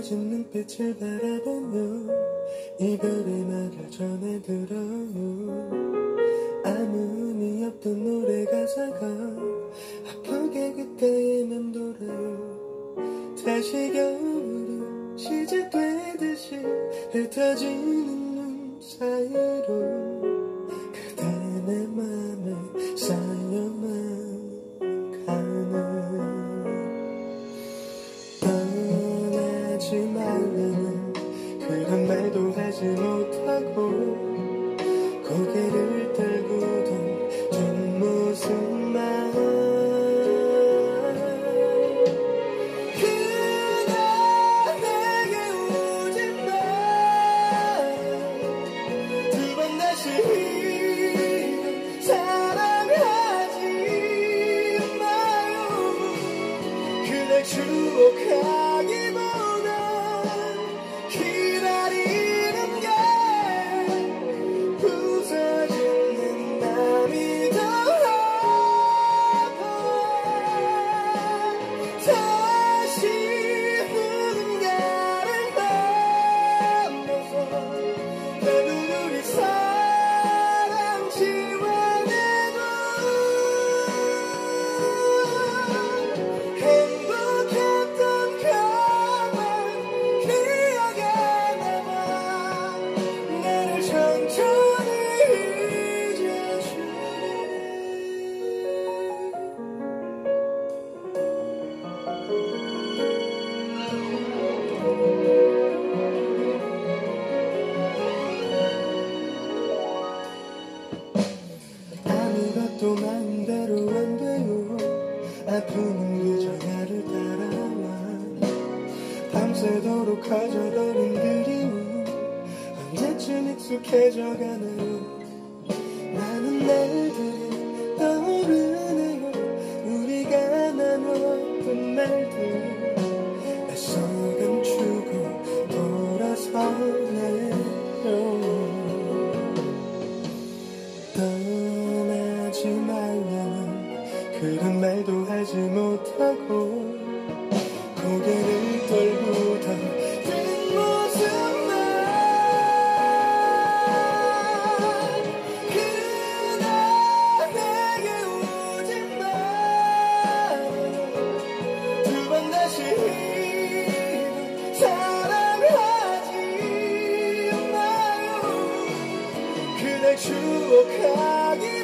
꺼진 눈빛을 바라보며 이별의 말을 전해들어요. 아무 의미 없던 노래 가사가 아프게 귓가에 맴돌아요 다시 겨울이 시작되듯이 흩어지는 눈 사이로 그대 내맘 true or. 밤새도록 가져다닌 그리움 언제쯤 익숙해져가나요? 나는 날들이 떠오르네요. 우리가 나눴던 말들. 낯선 감추고 돌아서네요. 떠나지 말라는 그런 말도 하지 못하고 고개를 추억하기